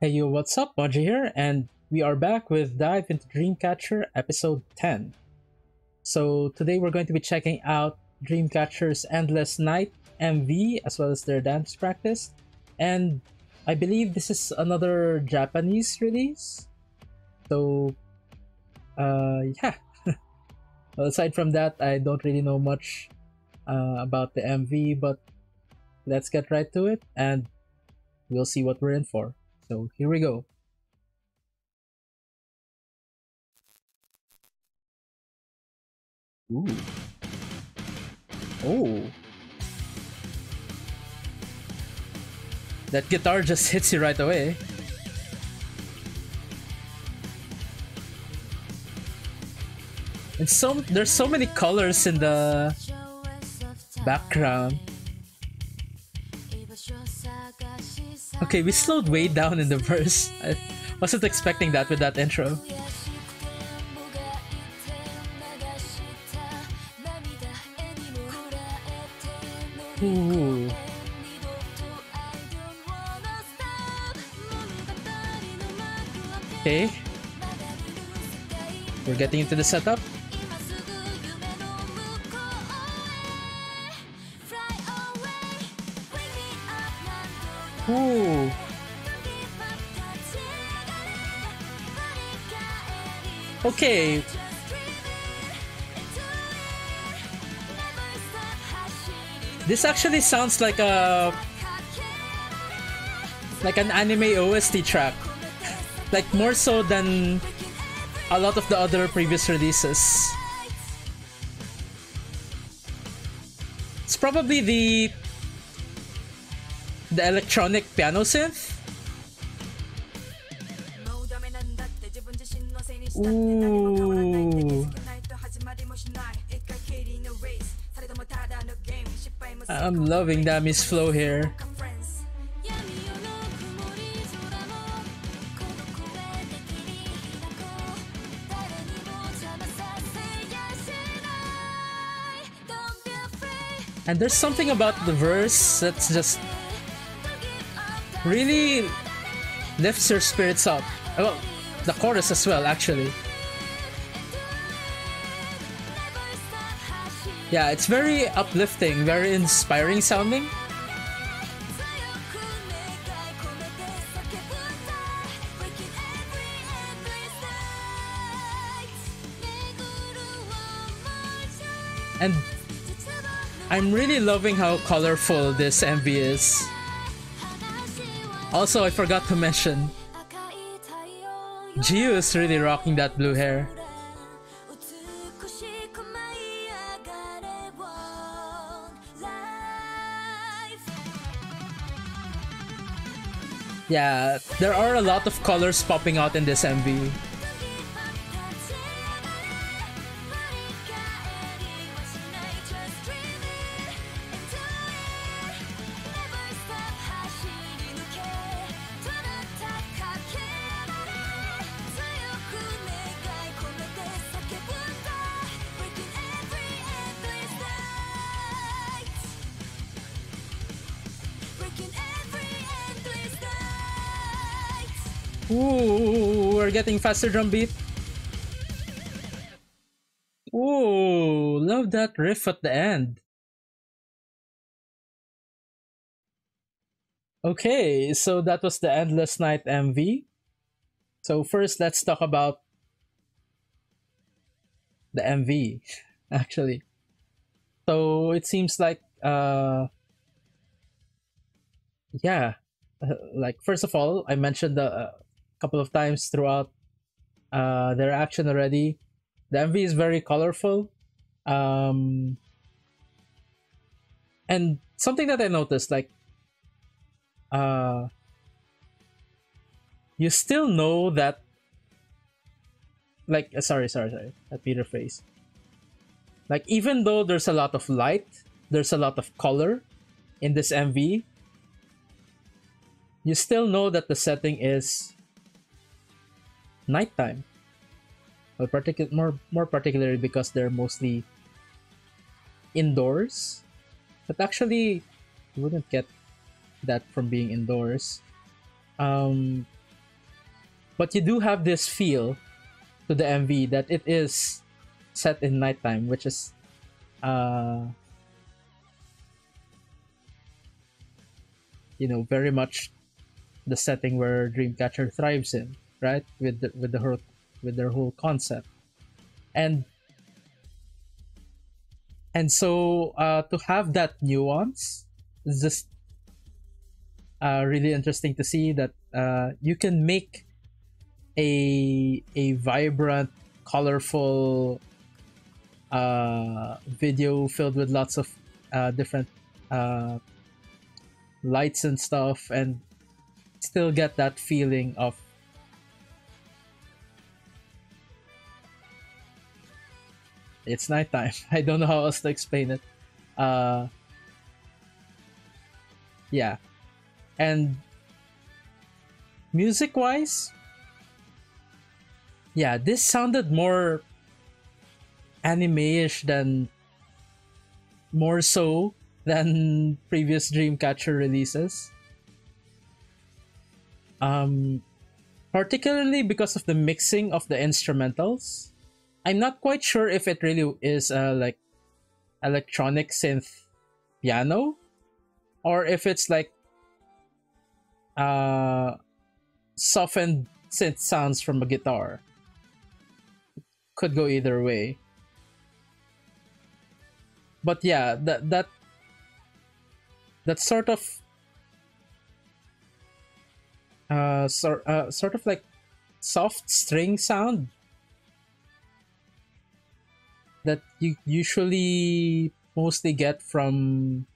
Hey yo, what's up? Bungie here, and we are back with Dive into Dreamcatcher episode 10. So today we're going to be checking out Dreamcatcher's Endless Night MV as well as their dance practice. And I believe this is another Japanese release. So uh yeah. well aside from that, I don't really know much uh, about the MV, but let's get right to it and we'll see what we're in for. So here we go. Ooh. Oh. That guitar just hits you right away. And so there's so many colors in the background. Okay, we slowed way down in the verse. I wasn't expecting that with that intro. Ooh. Okay. We're getting into the setup. Okay. This actually sounds like a like an anime OST track. like more so than a lot of the other previous releases. It's probably the the electronic piano synth. Ooh. I'm loving Dami's flow here. And there's something about the verse that's just really lifts your spirits up. Well, the chorus as well, actually. Yeah, it's very uplifting, very inspiring sounding. And I'm really loving how colorful this MV is. Also, I forgot to mention, Jiu is really rocking that blue hair. Yeah, there are a lot of colors popping out in this MV. Ooh, we're getting faster drum beat. Ooh, love that riff at the end. Okay, so that was the Endless Night MV. So first, let's talk about the MV, actually. So it seems like, uh, yeah, uh, like first of all, I mentioned the uh, couple of times throughout uh, their action already. The MV is very colorful. Um, and something that I noticed, like, uh, you still know that, like, uh, sorry, sorry, sorry, that Peter face. Like, even though there's a lot of light, there's a lot of color in this MV, you still know that the setting is nighttime. Well, particular more more particularly because they're mostly indoors, but actually, you wouldn't get that from being indoors. Um, but you do have this feel to the MV that it is set in nighttime, which is uh you know very much the setting where Dreamcatcher thrives in, right? With the, with the whole with their whole concept, and and so uh, to have that nuance is just uh, really interesting to see that uh, you can make a a vibrant, colorful uh, video filled with lots of uh, different uh, lights and stuff, and still get that feeling of it's nighttime. I don't know how else to explain it. Uh, yeah, and music wise, yeah, this sounded more anime-ish than more so than previous Dreamcatcher releases. Um, particularly because of the mixing of the instrumentals. I'm not quite sure if it really is a like electronic synth piano or if it's like uh softened synth sounds from a guitar. Could go either way. But yeah, that that that sort of uh, sort uh, sort of like soft string sound that you usually mostly get from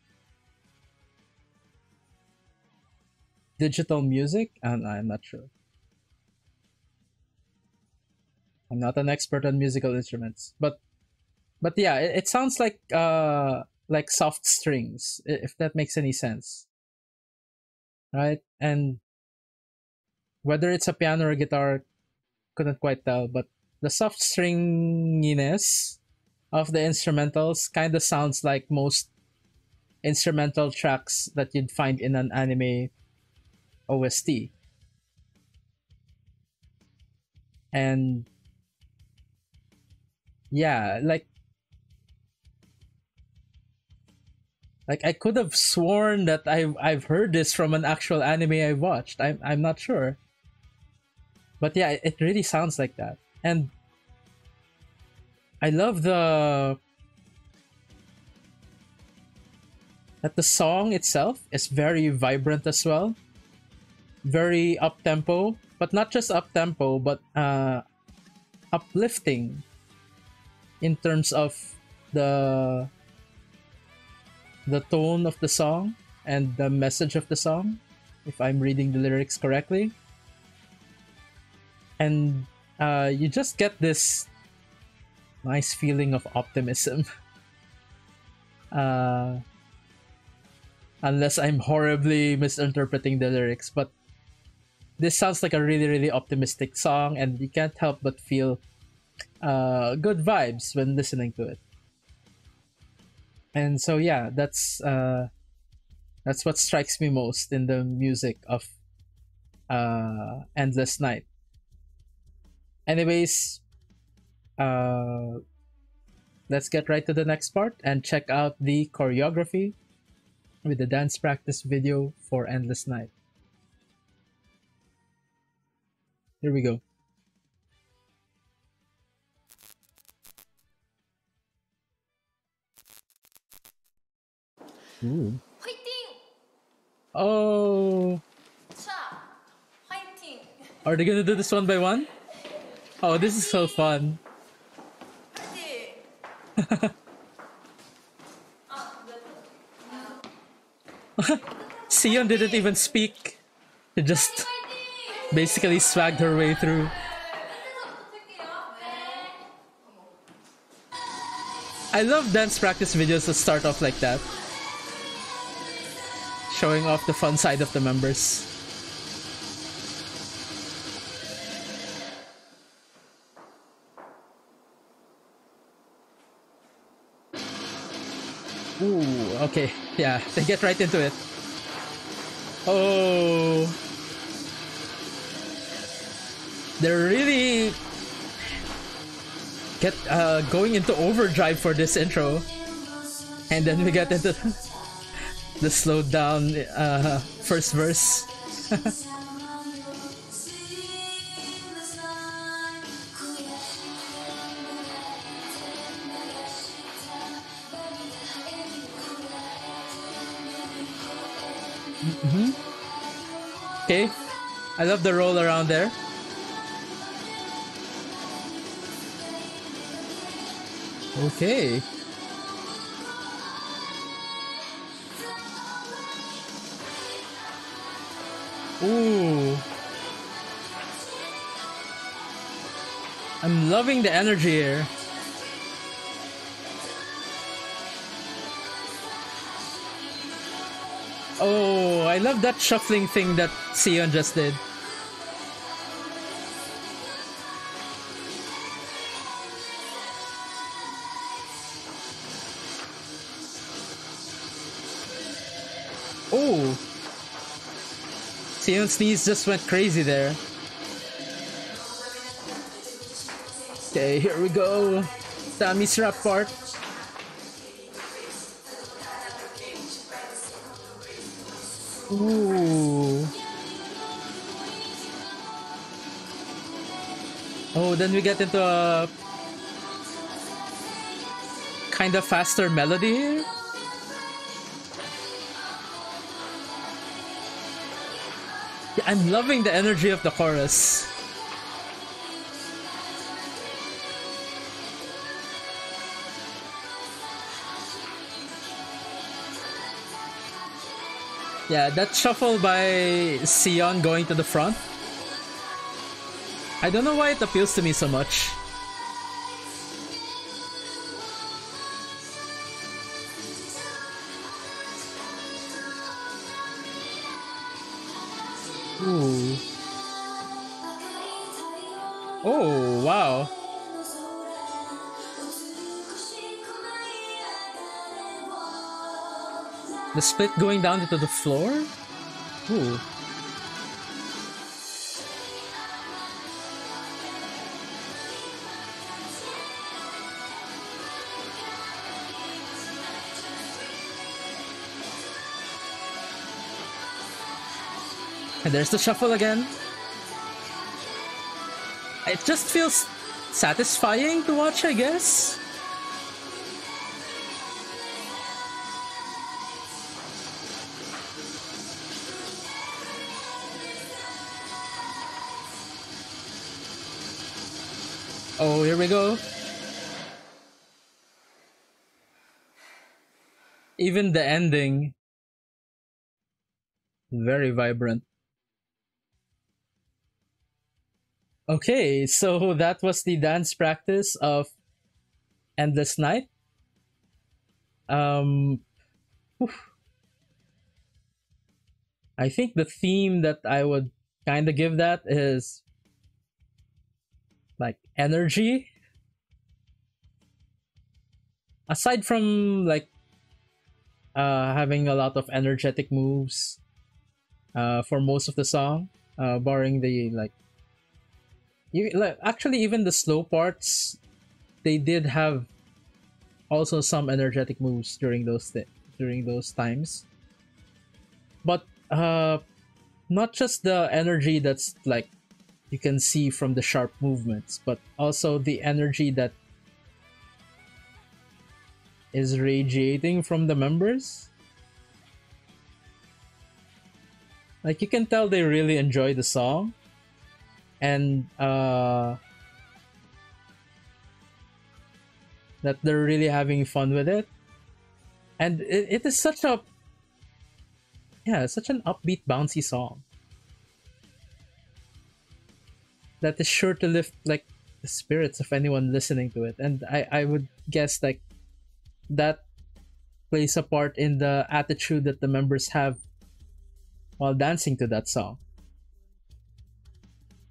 digital music? And i'm not sure. I'm not an expert on musical instruments but but yeah it, it sounds like uh like soft strings if that makes any sense. Right? And whether it's a piano or guitar, couldn't quite tell, but the soft stringiness of the instrumentals kind of sounds like most instrumental tracks that you'd find in an anime OST. And yeah, like like I could have sworn that I've I've heard this from an actual anime I watched. I'm I'm not sure. But yeah, it really sounds like that. And I love the that the song itself is very vibrant as well. Very up tempo, but not just up tempo, but uh, uplifting in terms of the the tone of the song and the message of the song, if I'm reading the lyrics correctly and uh, you just get this nice feeling of optimism. Uh, unless I'm horribly misinterpreting the lyrics, but this sounds like a really, really optimistic song, and you can't help but feel uh, good vibes when listening to it. And so, yeah, that's uh, that's what strikes me most in the music of uh, Endless Night anyways uh let's get right to the next part and check out the choreography with the dance practice video for endless night here we go Ooh. Oh. Are they gonna do this one by one? Oh, this is so fun. Siyeon didn't even speak. She just basically swagged her way through. I love dance practice videos that start off like that. Showing off the fun side of the members. Yeah, they get right into it. Oh. they're really get uh, going into overdrive for this intro, and then we get into the slowed down uh, first verse. I love the roll around there. Okay. Ooh. I'm loving the energy here. Oh, I love that shuffling thing that Siyeon just did. Oh! Sion Sneeze just went crazy there. Okay, here we go. Dami's rap part. Ooh. Oh, then we get into a kind of faster melody here. Yeah, I'm loving the energy of the chorus. Yeah, that shuffle by Siyeon going to the front. I don't know why it appeals to me so much. Oh, wow. The split going down into the floor? Ooh. And there's the shuffle again. It just feels satisfying to watch, I guess. Oh, here we go. Even the ending, very vibrant. Okay, so that was the dance practice of Endless Night. Um, I think the theme that I would kind of give that is like energy aside from like uh having a lot of energetic moves uh for most of the song uh barring the like you like actually even the slow parts they did have also some energetic moves during those th- during those times but uh not just the energy that's like you can see from the sharp movements, but also the energy that is radiating from the members. Like you can tell they really enjoy the song and uh that they're really having fun with it. And it, it is such a yeah, such an upbeat bouncy song. that is sure to lift like the spirits of anyone listening to it and i i would guess like that plays a part in the attitude that the members have while dancing to that song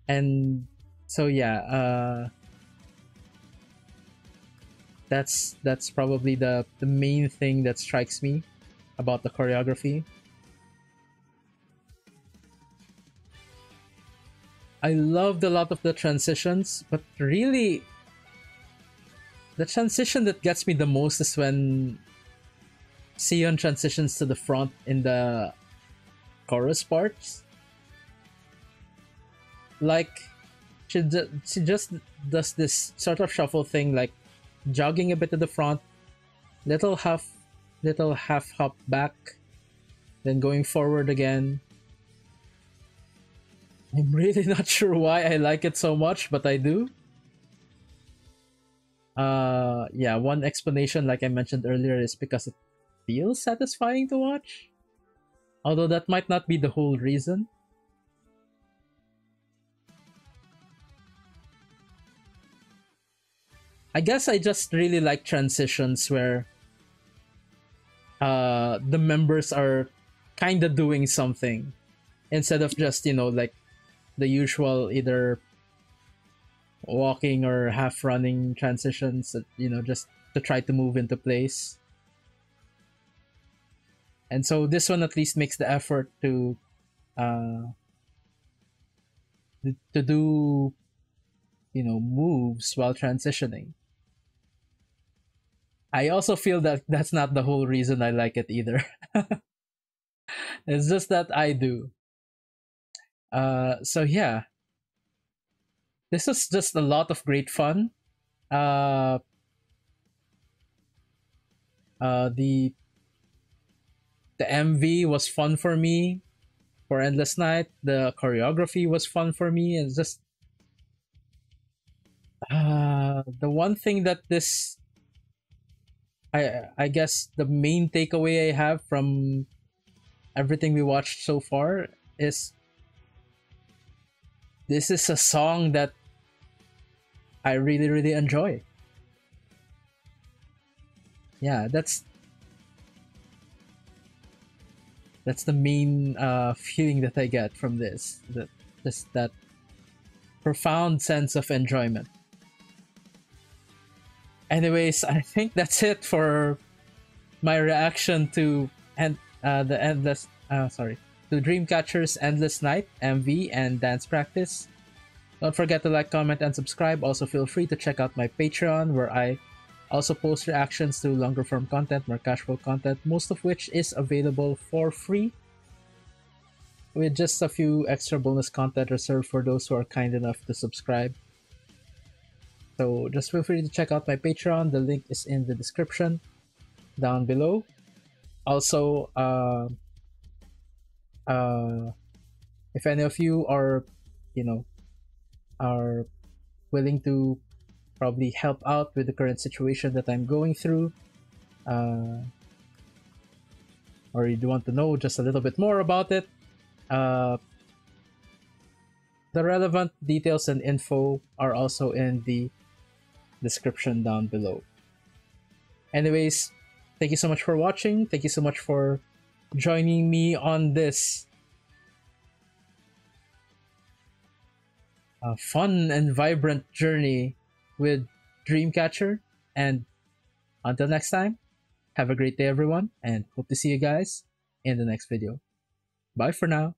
and so yeah uh that's that's probably the the main thing that strikes me about the choreography I loved a lot of the transitions, but really, the transition that gets me the most is when Siyeon transitions to the front in the chorus parts. Like, she, she just does this sort of shuffle thing, like jogging a bit to the front, little half, little half hop back, then going forward again. I'm really not sure why I like it so much, but I do. Uh, yeah, one explanation, like I mentioned earlier, is because it feels satisfying to watch. Although that might not be the whole reason. I guess I just really like transitions where uh, the members are kind of doing something instead of just, you know, like the usual either walking or half running transitions that, you know, just to try to move into place. And so this one at least makes the effort to uh, to do you know moves while transitioning I also feel that that's not the whole reason I like it either. it's just that I do. Uh, so yeah, this is just a lot of great fun. Uh, uh, the the MV was fun for me for Endless Night. The choreography was fun for me. It's just uh, the one thing that this I I guess the main takeaway I have from everything we watched so far is this is a song that I really really enjoy. Yeah, that's that's the main uh, feeling that I get from this. That just that profound sense of enjoyment anyways, I think that's it for my reaction to and uh, the endless uh, sorry to Dreamcatcher's Endless Night MV and dance practice. Don't forget to like, comment, and subscribe. Also, feel free to check out my Patreon where I also post reactions to longer form content, more casual content, most of which is available for free with just a few extra bonus content reserved for those who are kind enough to subscribe. So just feel free to check out my Patreon. The link is in the description down below. Also, uh, uh, if any of you are, you know, are willing to probably help out with the current situation that I'm going through, uh, or you do want to know just a little bit more about it, uh, the relevant details and info are also in the description down below. Anyways, thank you so much for watching. Thank you so much for joining me on this uh, fun and vibrant journey with Dreamcatcher. And until next time, have a great day, everyone, and hope to see you guys in the next video. Bye for now.